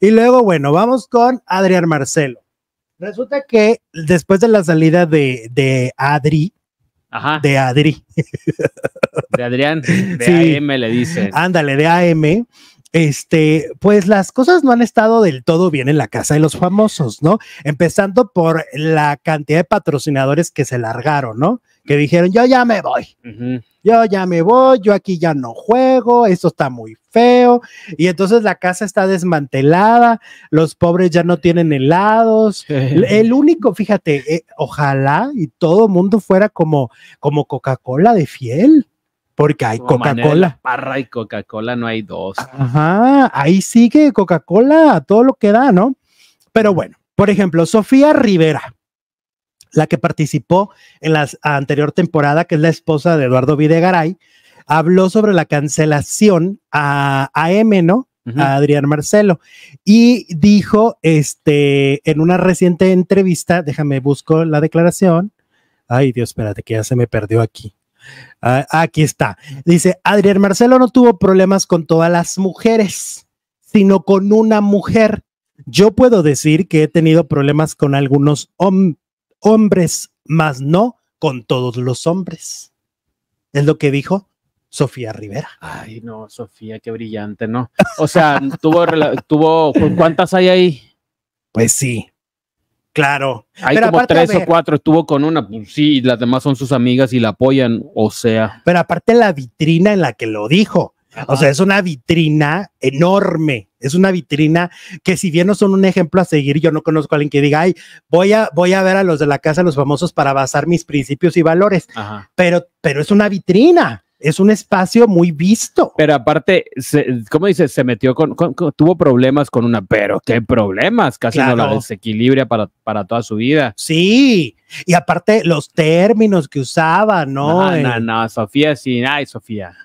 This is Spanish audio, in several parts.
Y luego, bueno, vamos con Adrián Marcelo. Resulta que después de la salida de, de Adri, Ajá. de Adri, De Adrián, de Sí. AM le dice. ándale, de AM, este, pues las cosas no han estado del todo bien en la casa de los famosos, ¿no? Empezando por la cantidad de patrocinadores que se largaron, ¿no? Que dijeron, yo ya me voy. Yo ya me voy, yo aquí ya no juego, esto está muy feo. Y entonces la casa está desmantelada, los pobres ya no tienen helados. El, el único, fíjate, eh, ojalá y todo mundo fuera como, como Coca-Cola de fiel, porque hay Coca-Cola. Parra y Coca-Cola no hay dos. Ajá, ahí sigue Coca-Cola a todo lo que da, ¿no? Pero bueno, por ejemplo, Sofía Rivera, la que participó en la anterior temporada, que es la esposa de Eduardo Videgaray, habló sobre la cancelación a, a M, ¿no? A Adrián Marcelo y dijo este en una reciente entrevista, déjame busco la declaración. Ay, Dios, espérate que ya se me perdió aquí. Ah, aquí está. Dice, Adrián Marcelo no tuvo problemas con todas las mujeres, sino con una mujer. Yo puedo decir que he tenido problemas con algunos hom- hombres, mas no con todos los hombres. Es lo que dijo Sofía Rivera. Ay, no, Sofía, qué brillante, ¿no? O sea, tuvo, tuvo, ¿cuántas hay ahí? Pues sí, claro. Hay Pero como tres o cuatro, estuvo con una, pues sí, y las demás son sus amigas y la apoyan, o sea. Pero aparte la vitrina en la que lo dijo. O sea, es una vitrina enorme. Es una vitrina que si bien no son un ejemplo a seguir, yo no conozco a alguien que diga, ay, voy a, voy a ver a los de la casa, de los famosos, para basar mis principios y valores. Ajá. Pero, pero es una vitrina. Es un espacio muy visto. Pero aparte, se, ¿cómo dice? Se metió con, con- con- tuvo problemas con una, pero qué problemas, casi no la desequilibra para, para toda su vida. Sí. Y aparte los términos que usaba, ¿no? No, Eh, no, no, Sofía sí, ay, Sofía.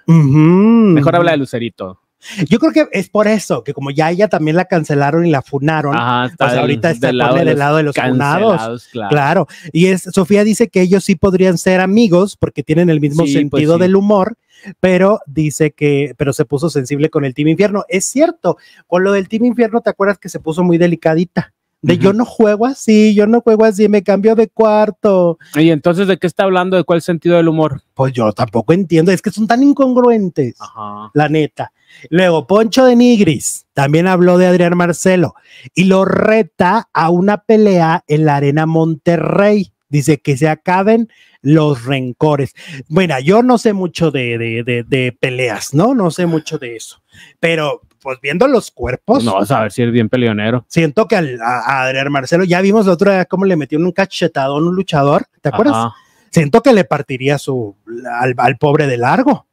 Mejor habla de Lucerito. Yo creo que es por eso, que como ya ella también la cancelaron y la funaron, Ajá, pues del- ahorita está del pone del lado de los funados. claro. Claro, y es Sofía dice que ellos sí podrían ser amigos porque tienen el mismo Sí, pues sentido sí. del humor, pero dice que, pero se puso sensible con el Team Infierno. Es cierto, con lo del Team Infierno, ¿te acuerdas que se puso muy delicadita? De yo no juego así, yo no juego así, me cambio de cuarto. Y entonces, ¿de qué está hablando? ¿De cuál sentido del humor? Pues yo tampoco entiendo, es que son tan incongruentes, Ajá. la neta. Luego, Poncho de Nigris también habló de Adrián Marcelo y lo reta a una pelea en la Arena Monterrey. Dice que se acaben los rencores. Bueno, yo no sé mucho de, de, de- de peleas, ¿no? No sé mucho de eso. Pero, pues viendo los cuerpos, No, a ver si eres bien peleonero. siento que al- a, a Adrián Marcelo, ya vimos la otra vez cómo le metió un cachetadón un luchador, ¿te acuerdas? Ajá. Siento que le partiría su, al, al pobre de largo,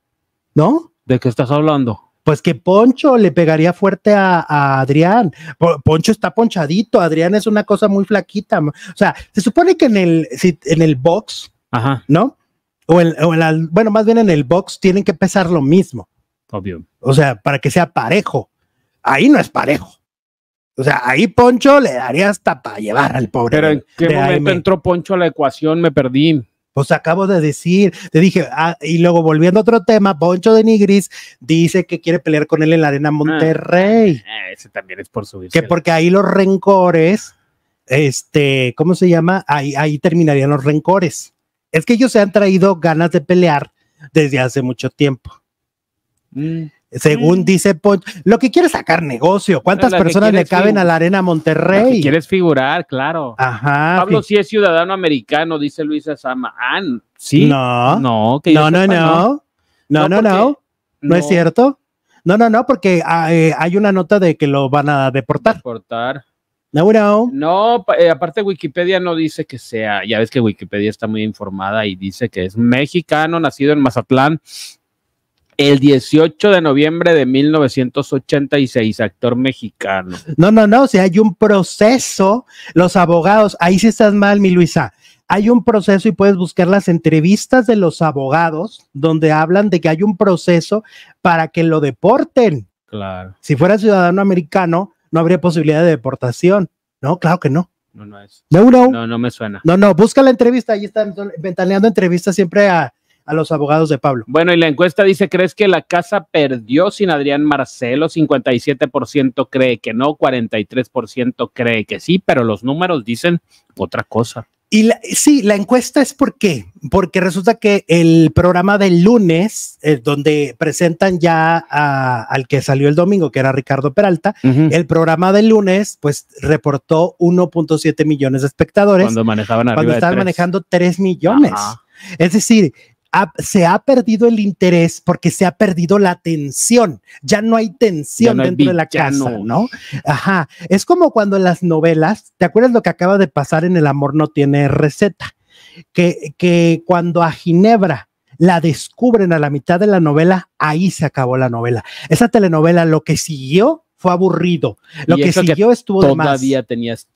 ¿no? ¿De qué estás hablando? Pues que Poncho le pegaría fuerte a, a Adrián. Po- Poncho está ponchadito, Adrián es una cosa muy flaquita. O sea, se supone que en el, si- en el box, Ajá, ¿no? O en, o en la- bueno, más bien en el box tienen que pesar lo mismo. obvio. O sea, para que sea parejo. Ahí no es parejo. O sea, ahí Poncho le daría hasta para llevar al pobre. Pero ¿en qué momento AM. entró Poncho a la ecuación? Me perdí. Pues acabo de decir, te dije, ah, y luego volviendo a otro tema, Poncho de Nigris dice que quiere pelear con él en la Arena Monterrey. Eh, ese también es por subirse. que porque ahí los rencores, este, ¿cómo se llama? Ahí, ahí terminarían los rencores. Es que ellos se han traído ganas de pelear desde hace mucho tiempo. Mm, Según Mm. dice Poncho, lo que quiere es sacar negocio. ¿Cuántas personas le caben a la Arena ¿a qué Monterrey? ¿Quieres figurar? Claro. Ajá. Pablo sí es ciudadano americano, dice Luisa Sama. Ah, n- sí. No, no, No, que no, no, sepa, no, no, no, No, no, porque- no, es cierto. No, no, no, porque ah, eh, hay una nota de que lo van a deportar. Deportar. No, eh, aparte Wikipedia no dice que sea, ya ves que Wikipedia está muy informada y dice que es mexicano, nacido en Mazatlán el 18 de noviembre de 1986, actor mexicano. No, no, no, o sea, hay un proceso, los abogados, ahí sí estás mal, mi Luisa. Hay un proceso y puedes buscar las entrevistas de los abogados donde hablan de que hay un proceso para que lo deporten. Claro, Si fuera ciudadano americano, no habría posibilidad de deportación. No, claro que no. no, no es. No, no, no, No, no me suena. no, busca la entrevista, ahí están ventaneando entrevistas siempre a, a los abogados de Pablo. Bueno, y la encuesta dice, ¿crees que la casa perdió sin Adrián Marcelo? 57% cree que no, 43% cree que sí, pero los números dicen otra cosa. Y la, sí, la encuesta es por qué. Porque resulta que el programa del lunes, eh, donde presentan ya a, al que salió el domingo, que era Ricardo Peralta, uh -huh. el programa del lunes, pues reportó 1.7 millones de espectadores. Cuando manejaban Cuando estaban 3. manejando 3 millones. Ajá. Es decir, ha, se ha perdido el interés porque se ha perdido la tensión. Ya no hay tensión no hay dentro de la casa, ¿no? Ajá. Es como cuando en las novelas, ¿te acuerdas lo que acaba de pasar en El amor no tiene receta? Que, que cuando a Ginebra la descubren a la mitad de la novela, ahí se acabó la novela. Esa telenovela, lo que siguió fue aburrido. Lo que siguió estuvo de más. Todavía tenías,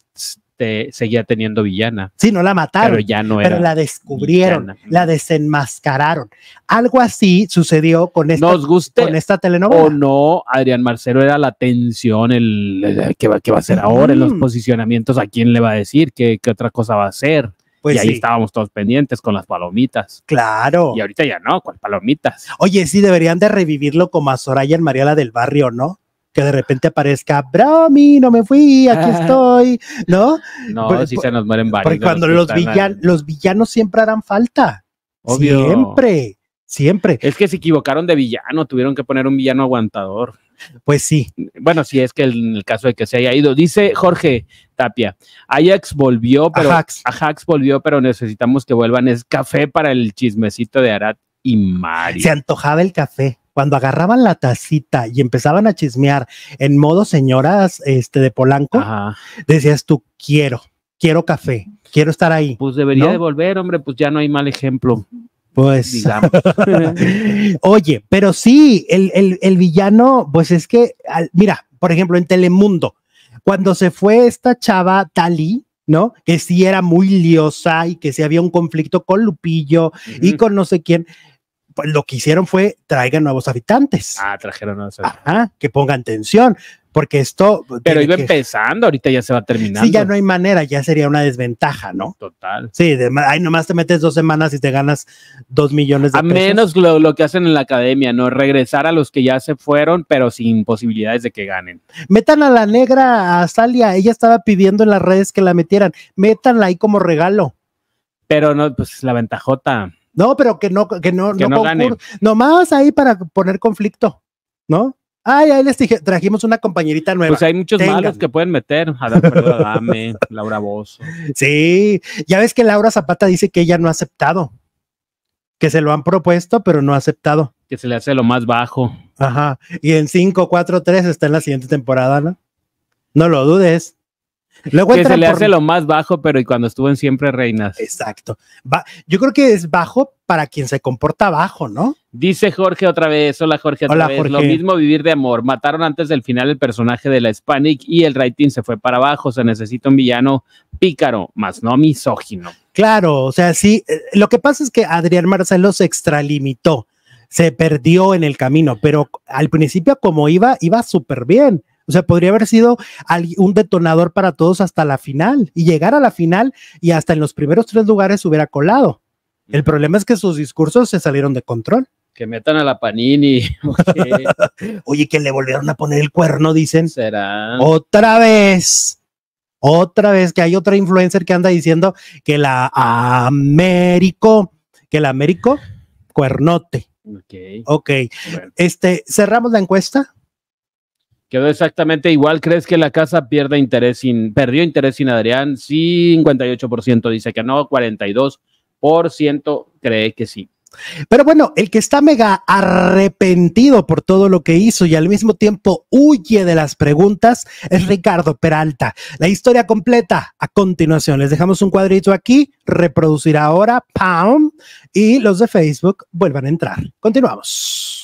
te- seguía teniendo villana, Sí, no la mataron. pero ya no era. pero la descubrieron, villana. la desenmascararon. Algo así sucedió con esta, Nos guste con esta telenovela. o no, Adrián Marcelo era la tensión, el, el- ¿qué, va, qué va a hacer ahora en los posicionamientos? ¿A quién le va a decir? ¿Qué, qué otra cosa va a hacer? pues y ahí sí, estábamos todos pendientes con las palomitas. claro. Y ahorita ya no, ¿cuál palomitas? Oye, sí, deberían de revivirlo como a Soraya en Mariela del Barrio, ¿no? Que de repente aparezca, Brami, no me fui, aquí estoy, ¿no? No, Por- sí por- se nos mueren varios. Porque cuando los, están villan, ahí. los villanos siempre harán falta. Obvio. Siempre, siempre. Es que se equivocaron de villano, tuvieron que poner un villano aguantador. Pues sí, Bueno, si es que en el caso de que se haya ido. Dice Jorge Tapia, Ajax volvió, pero Ajax. Ajax volvió, pero necesitamos que vuelvan. Es café para el chismecito de Arad y Mario. se antojaba el café. Cuando agarraban la tacita y empezaban a chismear en modo señoras este, de Polanco, Ajá. decías tú, quiero, quiero café, quiero estar ahí. Pues debería ¿No? de volver, hombre, pues ya no hay mal ejemplo, Pues, digamos. oye, pero sí, el, el- el villano, pues es que, al- mira, por ejemplo, en Telemundo, cuando se fue esta chava Tali, ¿no? Que sí era muy liosa y que sí había un conflicto con Lupillo y con no sé quién, pues lo que hicieron fue traigan nuevos habitantes. Ah, trajeron a ese- Ajá, que pongan tensión, porque esto. Pero iba que- empezando, ahorita ya se va terminando. Sí, ya no hay manera, ya sería una desventaja, ¿no? Total. Sí, de, ahí nomás te metes dos semanas y te ganas dos millones de A pesos. menos lo, lo que hacen en la academia, ¿no? Regresar a los que ya se fueron, pero sin posibilidades de que ganen. Metan a la negra, a Salia, ella estaba pidiendo en las redes que la metieran, métanla ahí como regalo. Pero no, pues la ventajota. No, pero que no, que no, Que no, no nomás ahí para poner conflicto, ¿no? Ay, ahí les dije, trajimos una compañerita nueva. Pues hay muchos tengan. malos que pueden meter. Adame, Laura Bozo. Sí, ya ves que Laura Zapata dice que ella no ha aceptado, que se lo han propuesto, pero no ha aceptado. Que se le hace lo más bajo. Ajá. Y en 5, 4, 3 está en la siguiente temporada, ¿no? No lo dudes. Luego Que se le por- hace lo más bajo, pero y cuando estuvo en Siempre Reinas. Exacto. Va- Yo creo que es bajo para quien se comporta bajo, ¿no? Dice Jorge otra vez, hola Jorge otra Hola, vez, Jorge. lo mismo vivir de amor, mataron antes del final el personaje de la Hispanic y el rating se fue para abajo, se necesita un villano pícaro, más no misógino. Claro, o sea, sí. eh, Lo que pasa es que Adrián Marcelo se extralimitó, se perdió en el camino, pero al principio como iba, iba súper bien. O sea, podría haber sido un detonador para todos hasta la final y llegar a la final y hasta en los primeros tres lugares hubiera colado. El problema es que sus discursos se salieron de control. Que metan a la Panini, ¿qué Oye, que le volvieron a poner el cuerno, dicen. será? Otra vez. Otra vez que hay otra influencer que anda diciendo que la Américo, que la Américo, cuernote. Ok, Ok. bueno. Este, cerramos la encuesta. Quedó exactamente igual. ¿Crees que la casa pierde interés sin, perdió interés sin Adrián? 58% dice que no, 42% cree que sí. Pero bueno, el que está mega arrepentido por todo lo que hizo y al mismo tiempo huye de las preguntas es Ricardo Peralta. La historia completa a continuación. Les dejamos un cuadrito aquí, reproducir ahora, ¡pam! Y los de Facebook vuelvan a entrar. Continuamos.